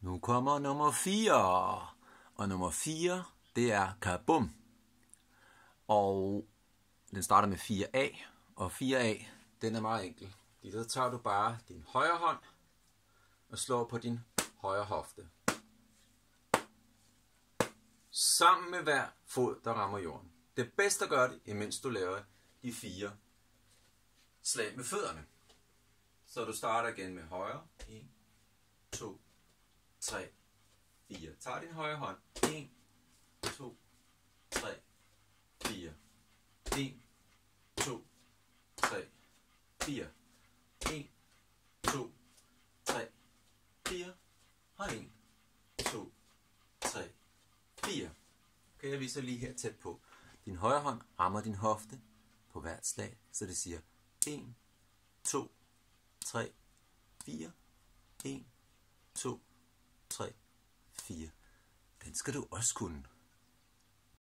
Nu kommer nummer 4. Og nummer 4, det er kabum. Og den starter med 4A. Og 4A, den er meget enkel. Så tager du bare din højre hånd og slår på din højre hofte. Sammen med hver fod, der rammer jorden. Det er bedst at gøre det, imens du laver de fire slag med fødderne. Så du starter igen med højre. 1, 2, 3, 4. Tag din højre hånd. 1, 2, 3, 4. 1, 2, 3, 4. 1, 2, 3, 4. Og 1, 2, 3, 4. Okay, jeg viser lige her tæt på. Din højre hånd rammer din hofte på hvert slag, så det siger 1, 2, 3, 4. 1, 2, 3, 4. Den skal du også kunne.